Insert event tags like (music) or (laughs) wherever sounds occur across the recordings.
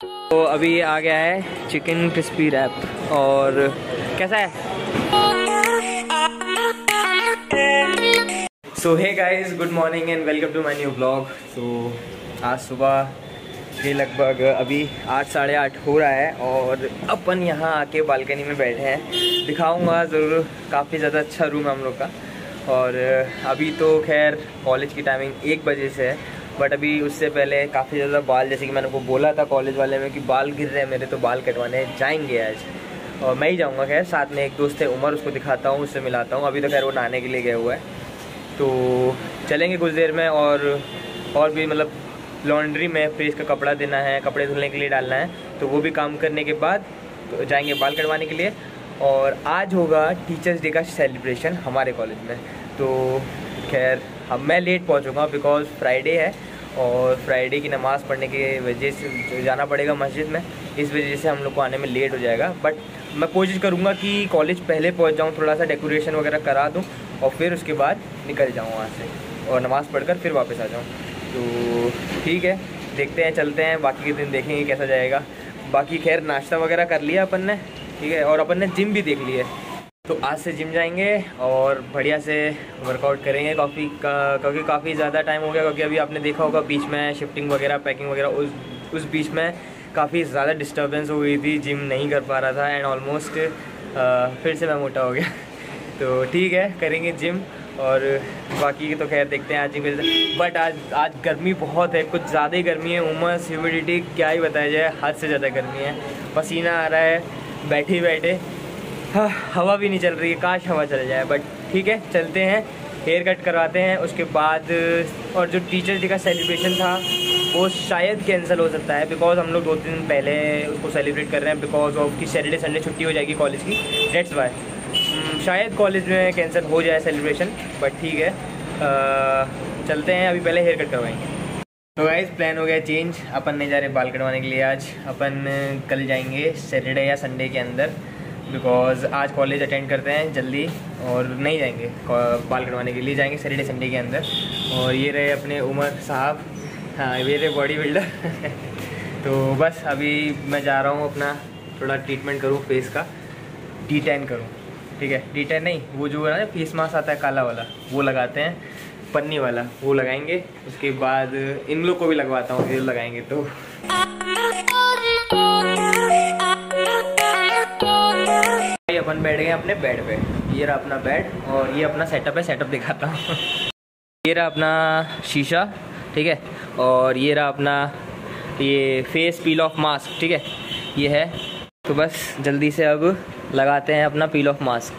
तो अभी आ गया है चिकन क्रिस्पी रैप, और कैसा है? So hey guys good morning and welcome to my new blog so आज सुबह ये लगभग अभी आठ, साढ़े आठ हो रहा है, और अपन यहाँ आके बालकनी में बैठे हैं। दिखाऊँगा ज़रूर, काफ़ी ज़्यादा अच्छा रूम है हम लोग का। और अभी तो खैर कॉलेज की टाइमिंग एक बजे से है बट अभी उससे पहले काफ़ी ज़्यादा बाल, जैसे कि मैंने को बोला था कॉलेज वाले में कि बाल गिर रहे हैं मेरे तो बाल कटवाने जाएँगे आज। और मैं ही जाऊँगा, खैर, साथ में एक दोस्त है उमर, उसको दिखाता हूँ, उससे मिलाता हूँ। अभी तो खैर वो नहाने के लिए गया हुआ है। तो चलेंगे कुछ देर में और और भी मतलब लॉन्ड्री में फेस का कपड़ा देना है, कपड़े धुलने के लिए डालना है। तो वो भी काम करने के बाद तो जाएँगे बाल कटवाने के लिए। और आज होगा टीचर्स डे का सेलिब्रेशन हमारे कॉलेज में। तो खैर, अब मैं लेट पहुंचूँगा बिकॉज़ फ्राइडे है। और फ्राइडे की नमाज़ पढ़ने की वजह से जाना पड़ेगा मस्जिद में, इस वजह से हम लोग को आने में लेट हो जाएगा। बट मैं कोशिश करूँगा कि कॉलेज पहले पहुँच जाऊँ, थोड़ा सा डेकोरेशन वगैरह करा दूँ और फिर उसके बाद निकल जाऊँ वहाँ से और नमाज़ पढ़कर फिर वापस आ जाऊँ। तो ठीक है, देखते हैं, चलते हैं, बाकी के दिन देखेंगे कैसा जाएगा। बाकी खैर, नाश्ता वगैरह कर लिया अपन ने, ठीक है, और अपन ने जिम भी देख लिया तो आज से जिम जाएँगे और बढ़िया से वर्कआउट करेंगे। काफ़ी का, क्योंकि काफ़ी ज़्यादा टाइम हो गया, क्योंकि अभी आपने देखा होगा बीच में शिफ्टिंग वगैरह पैकिंग वगैरह, उस उस बीच में काफ़ी ज़्यादा डिस्टर्बेंस हो गई थी। जिम नहीं कर पा रहा था एंड ऑलमोस्ट फिर से मैं मोटा हो गया। (laughs) तो ठीक है, करेंगे जिम और बाकी तो खैर देखते हैं आज ही बट आज आज गर्मी बहुत है, कुछ ज़्यादा ही गर्मी है। उमस ह्यूमिडिटी क्या ही बताया जाए, हद से ज़्यादा गर्मी है। पसीना आ रहा है, बैठे बैठे। हवा भी नहीं चल रही है काश हवा चल जाए बट ठीक है चलते हैं हेयर कट करवाते हैं उसके बाद और जो टीचर्स डे का सेलिब्रेशन था वो शायद कैंसिल हो सकता है बिकॉज़ हम लोग दो तीन दिन पहले उसको सेलिब्रेट कर रहे हैं बिकॉज़ ऑफ़ की सैटरडे संडे छुट्टी हो जाएगी कॉलेज की डेट्स वाई शायद कॉलेज में कैंसिल हो जाए सेलिब्रेशन बट ठीक है आ, चलते हैं अभी पहले हेयर कट करवाएँगे. तो गाइज़ प्लान हो गया चेंज अपन नहीं जा रहे बाल कटवाने के लिए आज अपन कल जाएँगे सैटरडे या संडे के अंदर. बिकॉज़ आज कॉलेज अटेंड करते हैं जल्दी और नहीं जाएँगे बाल कटवाने के लिए जाएँगे सैटरडे संडे के अंदर। और ये रहे अपने उमर साहब। हाँ ये रहे बॉडी बिल्डर (laughs) तो बस अभी मैं जा रहा हूँ अपना, थोड़ा ट्रीटमेंट करूँ फेस का। डी टेन करूँ, ठीक है? डी टेन नहीं, वो जो है ना फेस मास्क आता है काला वाला, वो लगाते हैं। पन्नी वाला, वो लगाएँगे। उसके बाद इन लोग को भी लगवाता हूँ फिर लगाएँगे तो। अपन बैठ गए अपने बेड पे। ये रहा अपना बेड और ये अपना सेटअप है सेटअप दिखाता हूँ। ये रहा अपना शीशा, ठीक है? और ये रहा अपना ये फेस पील ऑफ़ मास्क ठीक है? ये है। तो बस जल्दी से अब लगाते हैं अपना पील ऑफ़ मास्क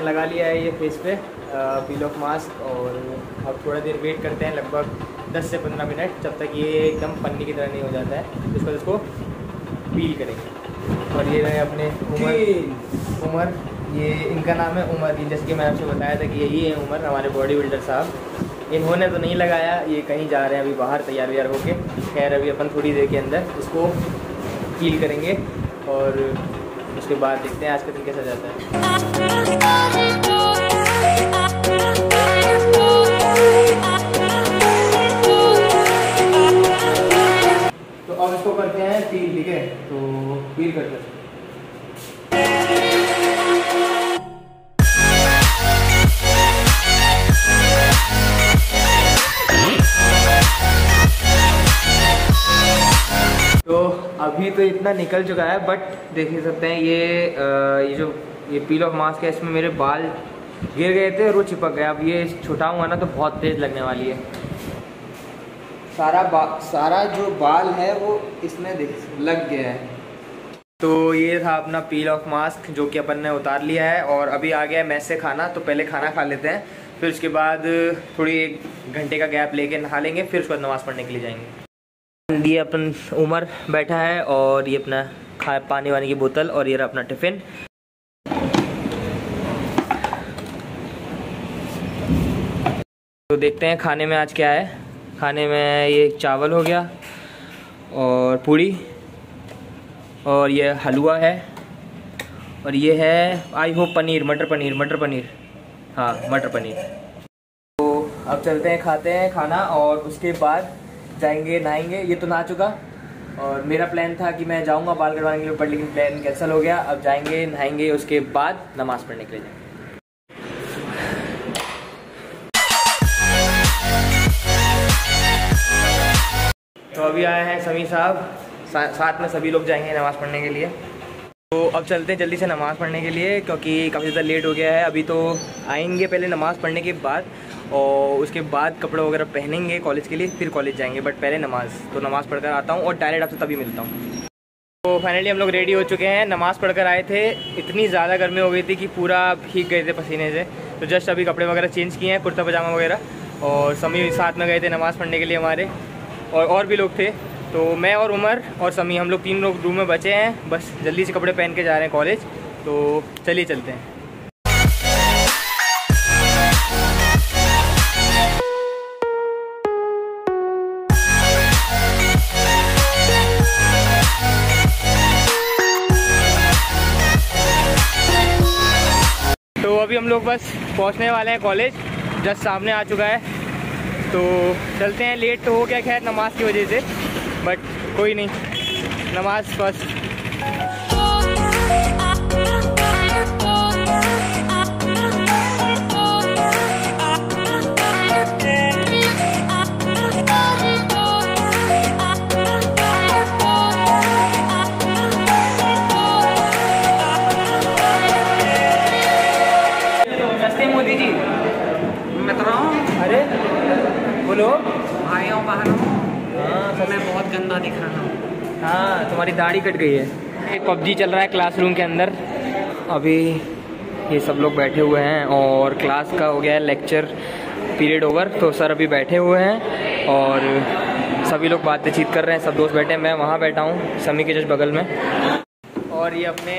अभी तो अपन ने लगा लिया है ये फेस पे पील ऑफ़ मास्क और अब थोड़ा देर वेट करते हैं लगभग 10 से 15 मिनट जब तक ये एकदम पन्नी की तरह नहीं हो जाता है। उसके बाद इसको पील करेंगे। और ये रहे अपने उमर। उमर ये इनका नाम है उमर जैसे कि मैंने आपसे बताया था कि यही है उमर हमारे बॉडी बिल्डर साहब। इन्होंने तो नहीं लगाया ये कहीं जा रहे हैं अभी बाहर तैयार व्यार होके। खैर अभी अपन थोड़ी देर के अंदर इसको पील करेंगे और उसके बाद देखते हैं आज का दिन कैसा जाता है। तो अब इसको करते हैं पील ठीक है? तो पील करते हैं। अभी तो इतना निकल चुका है बट देख ही सकते हैं ये ये जो, ये पील ऑफ़ मास्क है, इसमें मेरे बाल गिर गए थे और वो चिपक गए। अब ये छुटाऊँगा ना तो बहुत तेज़ लगने वाली है। सारा सारा जो बाल है वो इसमें लग गया है। तो ये था अपना पील ऑफ़ मास्क जो कि अपन ने उतार लिया है और अभी आ गया मैस से खाना तो पहले खाना खा लेते हैं, फिर उसके बाद थोड़ी एक घंटे का गैप लेके नहा लेंगे, फिर उसके बाद नमाज़ पढ़ने के लिए जाएँगे। ये अपन उमर बैठा है और ये अपना खा पानी वानी की बोतल और ये रहा अपना टिफ़िन। तो देखते हैं खाने में आज क्या है। खाने में ये चावल हो गया और पूड़ी और ये हलवा है और ये है आई होप पनीर, मटर पनीर मटर पनीर। हाँ मटर पनीर। तो अब चलते हैं, खाते हैं खाना और उसके बाद जाएँगे नहाएँगे ये तो नहा चुका। और मेरा प्लान था कि मैं जाऊँगा बाल कटवाने के लिए ऊपर लेकिन प्लान कैंसिल हो गया। अब जाएँगे नहाएँगे उसके बाद नमाज़ पढ़ने के लिए जाएँगे। तो अभी आए हैं समी साहब। सा, साथ में सभी लोग जाएँगे नमाज़ पढ़ने के लिए। तो अब चलते हैं जल्दी से नमाज़ पढ़ने के लिए क्योंकि काफ़ी ज़्यादा लेट हो गया है। अभी तो आएँगे पहले नमाज़ पढ़ने के बाद। और उसके बाद कपड़े वगैरह पहनेंगे कॉलेज के लिए, फिर कॉलेज जाएँगे बट पहले नमाज़ तो नमाज़ पढ़कर आता हूँ और डायरेक्ट आपसे तभी मिलता हूँ। तो फाइनली हम लोग रेडी हो चुके हैं, नमाज़ पढ़कर आए थे, इतनी ज़्यादा गर्मी हो गई थी कि पूरा भीग गए थे पसीने से। तो जस्ट अभी कपड़े वगैरह चेंज किए हैं, कुर्ता पजामा वगैरह, और समी साथ में गए थे नमाज़ पढ़ने के लिए हमारे, और और भी लोग थे। तो मैं और उमर और समी, हम लोग तीन लोग रूम में बचे हैं, बस जल्दी से कपड़े पहन के जा रहे हैं कॉलेज तो चलिए चलते हैं। लोग बस पहुँचने वाले हैं कॉलेज जस्ट सामने आ चुका है। तो चलते हैं लेट तो हो गया खैर नमाज़ की वजह से बट कोई नहीं, नमाज़ फ़र्स्ट मैं बहुत गंदा दिख रहा हूँ। हाँ तुम्हारी दाढ़ी कट गई है। एक पबजी चल रहा है क्लासरूम के अंदर। अभी ये सब लोग बैठे हुए हैं और क्लास का हो गया है लेक्चर पीरियड ओवर तो सर अभी बैठे हुए हैं और सभी लोग बातचीत कर रहे हैं सब दोस्त बैठे हैं। मैं वहाँ बैठा हूँ समी के जस्ट बगल में। और ये अपने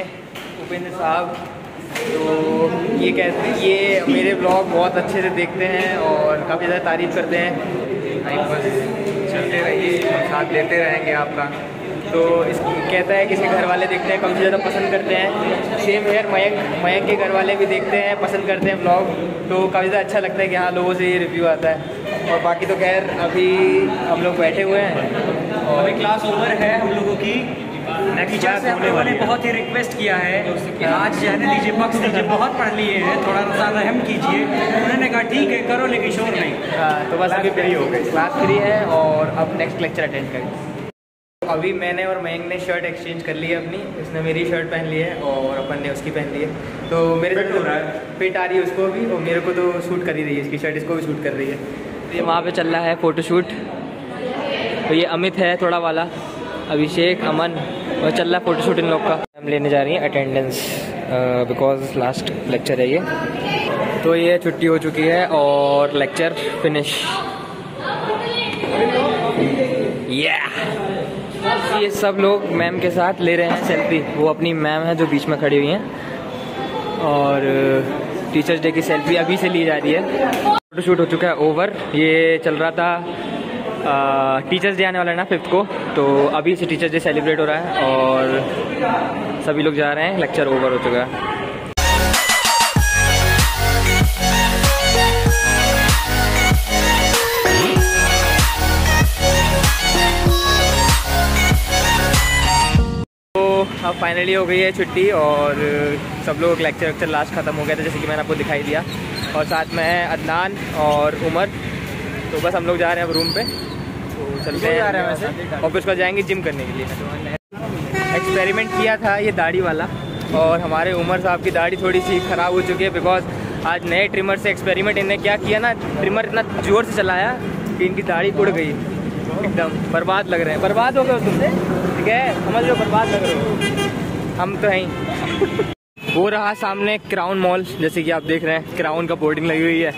उपेंद्र साहब तो ये कहते हैं ये मेरे ब्लॉग बहुत अच्छे से देखते हैं और काफ़ी ज़्यादा तारीफ़ करते हैं। बस। साथ देते रहेंगे आपका। तो इस कहता है कि इसके घर वाले देखते हैं, कम से ज़्यादा पसंद करते हैं। सेम हेयर मयंक मयंक के घर वाले भी देखते हैं, पसंद करते हैं ब्लॉग तो काफ़ी ज़्यादा अच्छा लगता है कि हाँ लोगों से ये रिव्यू आता है। और बाकी तो खैर, अभी हम लोग बैठे हुए हैं। और अभी क्लास ओवर है हम लोगों की। टीचर से हम लोगों ने बहुत ही रिक्वेस्ट किया है। कि आज जाने दीजिए बक्स दीजिए बहुत पढ़ लिए हैं। थोड़ा सा रहम कीजिए। उन्होंने कहा ठीक है करो लेकिन शोर नहीं। हाँ, तो बस अभी फ्री हो गई क्लास फ्री है और अब नेक्स्ट लेक्चर अटेंड करेंगे तो अभी मैंने और मयंक ने शर्ट एक्सचेंज कर ली है अपनी। उसने मेरी शर्ट पहन ली है और अपन ने उसकी पहन ली है। तो मेरे हो रहा है। फिट आ रही है उसको भी और मेरे को तो सूट कर ही रही है इसकी शर्ट इसको भी सूट कर रही है। तो ये वहाँ पे चल रहा है फ़ोटोशूट तो ये अमित है थोड़ा वाला। अभिषेक अमन। और चल रहा है फ़ोटोशूट इन लोग का। हम लेने जा रही हैं अटेंडेंस बिकॉज़ लास्ट लेक्चर है ये। तो ये छुट्टी हो चुकी है और लेक्चर फिनिश yeah! ये सब लोग मैम के साथ ले रहे हैं सेल्फी वो अपनी मैम है जो बीच में खड़ी हुई हैं। और टीचर्स डे की सेल्फी अभी से ली जा रही है। फ़ोटो शूट हो चुका है ओवर ये चल रहा था टीचर्स डे आने वाला है ना फिफ्थ को तो अभी से टीचर्स डे सेलिब्रेट हो रहा है और सभी लोग जा रहे हैं लेक्चर ओवर हो चुका है। तो अब फाइनली हो गई है छुट्टी और सब लोग लेक्चर वेक्चर लास्ट ख़त्म हो गया था, जैसे कि मैंने आपको दिखाई दिया। और साथ में है अदनान और उमर। तो बस हम लोग जा रहे हैं अब रूम पे। तो चलते हैं जा रहे हैं वैसे। और फिर उसका जाएँगे जिम करने के लिए। एक्सपेरिमेंट किया था ये दाढ़ी वाला। और हमारे उमर साहब की दाढ़ी थोड़ी सी ख़राब हो चुकी है बिकॉज़ आज नए ट्रिमर से एक्सपेरिमेंट इन्हें क्या किया ना ट्रिमर इतना ज़ोर से चलाया कि इनकी दाढ़ी उड़ गई। एकदम बर्बाद लग रहे हैं। बर्बाद हो गए तुमसे? ठीक है समझ लो बर्बाद लग रहे हो। हम तो हैं ही। (laughs) वो रहा सामने क्राउन मॉल जैसे कि आप देख रहे हैं क्राउन का बोर्डिंग लगी हुई है।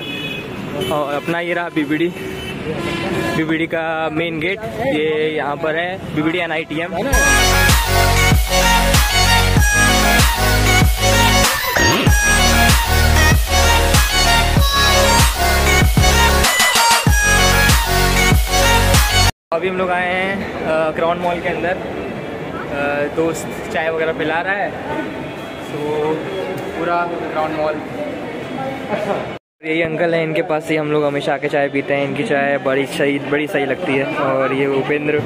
और अपना ये रहा बीबीडी बीबीडी का मेन गेट ये यहाँ पर है BBD N I T M अभी हम लोग आए हैं क्राउन मॉल के अंदर। दोस्त चाय वगैरह पिला रहा है तो पूरा क्राउन मॉल यही अंकल हैं, इनके पास ही हम लोग हमेशा आके चाय पीते हैं। इनकी चाय बड़ी सही बड़ी सही लगती है। और ये उपेंद्र,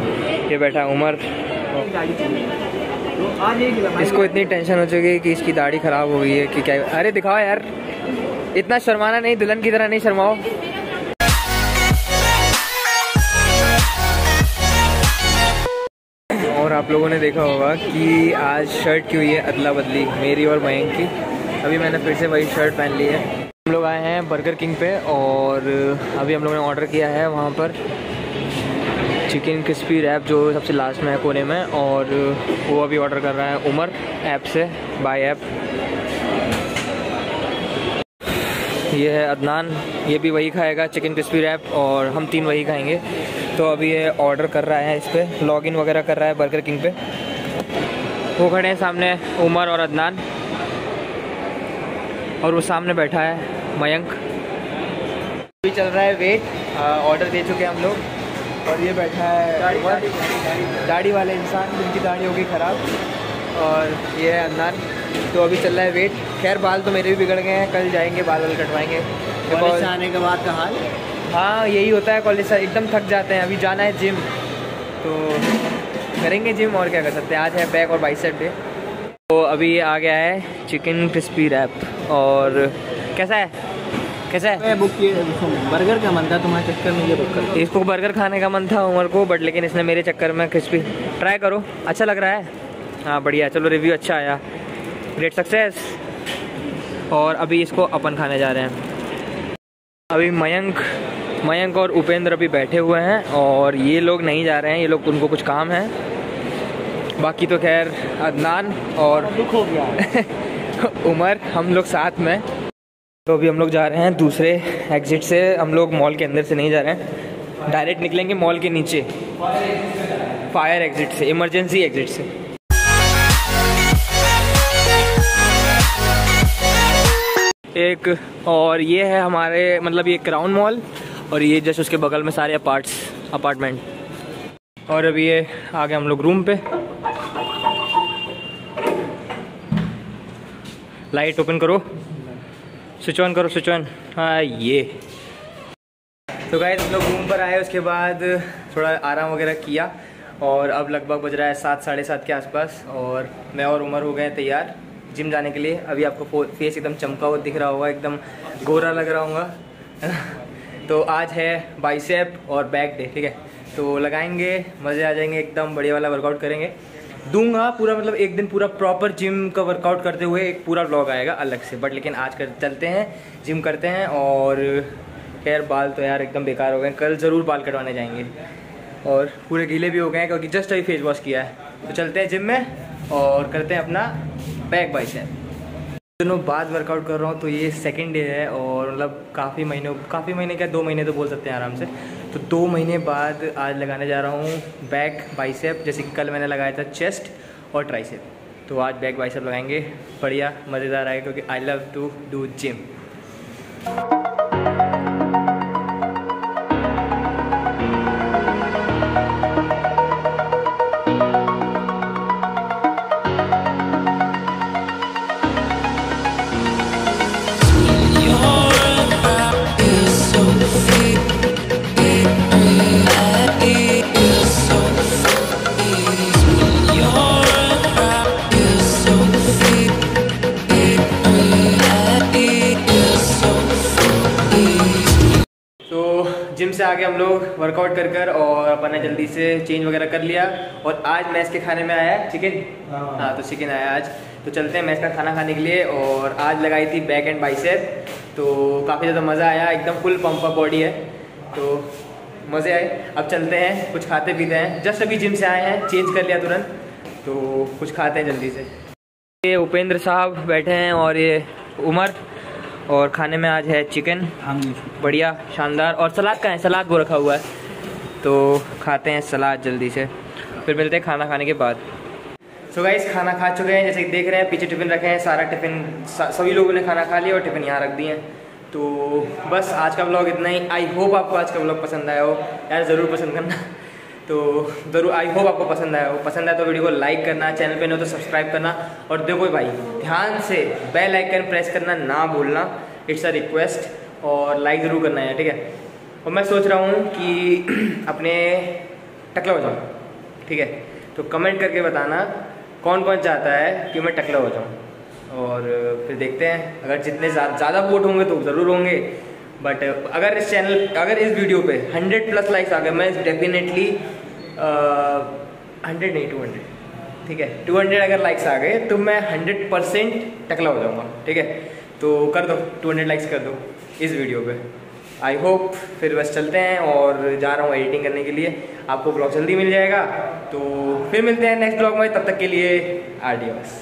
ये बैठा उमर। इसको इतनी टेंशन हो चुकी है कि इसकी दाढ़ी ख़राब हो गई है कि क्या अरे दिखाओ यार। इतना शर्माना नहीं, दुल्हन की तरह नहीं शर्माओ। और आप लोगों ने देखा होगा कि आज शर्ट की हुई है अदला बदली मेरी और मयंक की। अभी मैंने फिर से वही शर्ट पहन ली है। हम लोग आए हैं बर्गर किंग पे और अभी हम लोगों ने ऑर्डर किया है वहाँ पर चिकन क्रिस्पी रैप जो सबसे लास्ट में है कोने में और वो अभी ऑर्डर कर रहा है उमर ऐप से बाय ऐप ये है अदनान ये भी वही खाएगा चिकन क्रिस्पी रैप और हम तीन वही खाएँगे। तो अभी ये ऑर्डर कर रहा है इस पर लॉगिन वगैरह कर रहा है बर्गर किंग पे। वो खड़े हैं सामने उमर और अदनान और वो सामने बैठा है मयंक। अभी चल रहा है वेट ऑर्डर दे चुके हैं हम लोग। और ये बैठा है दाढ़ी वाले इंसान। जिनकी दाढ़ी होगी ख़राब। और ये है अदनान। तो अभी चल रहा है वेट खैर बाल तो मेरे भी बिगड़ गए हैं कल जाएँगे बाल वाल कटवाएँगे। कॉलेज आने के बाद का हाल? हाँ यही होता है कॉलेज से एकदम थक जाते हैं। अभी जाना है जिम तो करेंगे जिम और क्या कर सकते हैं? आज है बैक और बाइसेप डे तो अभी आ गया है चिकन क्रिस्पी रैप और कैसा है? कैसा है? मैं बुक किए बर्गर का मन था तुम्हारे चक्कर में ये बुक कर इसको बर्गर खाने का मन था उमर को बट लेकिन इसने मेरे चक्कर में क्रिस्पी ट्राई करो अच्छा लग रहा है? हाँ बढ़िया चलो रिव्यू अच्छा आया। ग्रेट सक्सेस और अभी इसको अपन खाने जा रहे हैं। अभी मयंक मयंक और उपेंद्र अभी बैठे हुए हैं और ये लोग नहीं जा रहे हैं ये लोग उनको कुछ काम है। बाकी तो खैर अदनान और दुख हो गया। (laughs) उमर, हम लोग साथ में। तो अभी हम लोग जा रहे हैं दूसरे एग्जिट से। हम लोग मॉल के अंदर से नहीं जा रहे हैं। डायरेक्ट निकलेंगे मॉल के नीचे। फायर एग्जिट से इमरजेंसी एग्जिट से। एक और ये है हमारे मतलब ये क्राउन मॉल और ये जस्ट उसके बगल में सारे अपार्ट्स अपार्टमेंट और अभी ये आ गए हम लोग रूम पे। लाइट ओपन करो। स्विच ऑन करो, स्विच ऑन। हाँ ये। तो गाइस हम लोग रूम पर आए, उसके बाद थोड़ा आराम वगैरह किया और अब लगभग बज रहा है सात, साढ़े सात के आसपास और मैं और उमर हो गए तैयार जिम जाने के लिए। अभी आपको फेस एकदम चमका हुआ दिख रहा होगा, एकदम गोरा लग रहा होगा। (laughs) तो आज है बाइसेप और बैक डे ठीक है? तो लगाएँगे, मज़े आ जाएँगे, एकदम बढ़िया वाला वर्कआउट करेंगे। दूँगा, पूरा मतलब एक दिन पूरा प्रॉपर जिम का वर्कआउट करते हुए एक पूरा ब्लॉग आएगा अलग से। बट लेकिन आज कर, चलते हैं जिम करते हैं और खैर, बाल तो यार एकदम बेकार हो गए कल ज़रूर बाल कटवाने जाएँगे। और पूरे गीले भी हो गए हैं क्योंकि जस्ट अभी फेस वॉश किया है। तो चलते हैं जिम में और करते हैं अपना बैक बाइसेप दिनों बाद वर्कआउट कर रहा हूँ तो ये सेकेंड डे है और मतलब काफ़ी महीनों, काफ़ी महीने क्या, दो महीने तो बोल सकते हैं आराम से। तो दो महीने बाद आज लगाने जा रहा हूँ बैक बाइसेप, जैसे कल मैंने लगाया था चेस्ट और ट्राइसेप। तो आज बैक बाइसेप लगाएँगे, बढ़िया, मज़ेदार आएगा, क्योंकि I love to do gym से आके हम लोग वर्कआउट कर कर और अपन ने जल्दी से चेंज वगैरह कर लिया। और आज मैच के खाने में आया है चिकन हाँ? तो चिकन आया आज। तो चलते हैं मैच का खाना खाने के लिए। और आज लगाई थी बैक एंड बाइसेप तो काफ़ी ज़्यादा मज़ा आया एकदम फुल पंप अप बॉडी है। तो मज़े आए। अब चलते हैं कुछ खाते पीते हैं। जस्ट अभी जिम से आए हैं चेंज कर लिया तुरंत। तो कुछ खाते हैं जल्दी से। ये उपेंद्र साहब बैठे हैं और ये उमर। और खाने में आज है चिकन। बढ़िया, शानदार। और सलाद का है, सलाद वो रखा हुआ है। तो खाते हैं सलाद जल्दी से। फिर मिलते हैं खाना खाने के बाद। सो गाइस खाना खा चुके हैं, जैसे देख रहे हैं, पीछे टिफ़िन रखे हैं, सारा टिफ़िन सभी लोगों ने खाना खा लिया और टिफ़िन यहाँ रख दिए हैं। तो बस आज का ब्लॉग इतना ही। आई होप आपको आज का ब्लॉग पसंद आया हो। यार, ज़रूर पसंद करना। तो ज़रूर आई होप आपको पसंद आया हो। पसंद आया तो वीडियो को लाइक करना चैनल पे नहीं हो तो सब्सक्राइब करना। और देखो भाई, ध्यान से बेल आइकन प्रेस करना ना भूलना। इट्स अ रिक्वेस्ट और लाइक ज़रूर करना है ठीक है? और मैं सोच रहा हूँ कि (clears throat) अपने टकला हो जाऊँ, ठीक है? तो कमेंट करके बताना कौन कौन चाहता है कि मैं टकला हो जाऊँ। और फिर देखते हैं, अगर जितने ज़्यादा वोट होंगे तो ज़रूर होंगे। बट अगर इस चैनल अगर इस वीडियो पे 100 प्लस लाइक्स आ गए, मैं डेफिनेटली हंड्रेड नहीं टू हंड्रेड ठीक है? टू हंड्रेड अगर लाइक्स आ गए तो मैं हंड्रेड परसेंट टकला हो जाऊँगा। ठीक है? तो कर दो टू हंड्रेड लाइक्स कर दो इस वीडियो पे। आई होप फिर बस चलते हैं और जा रहा हूँ एडिटिंग करने के लिए। आपको ब्लॉग जल्दी मिल जाएगा। तो फिर मिलते हैं नेक्स्ट ब्लॉग में। तब तक के लिए आडियोस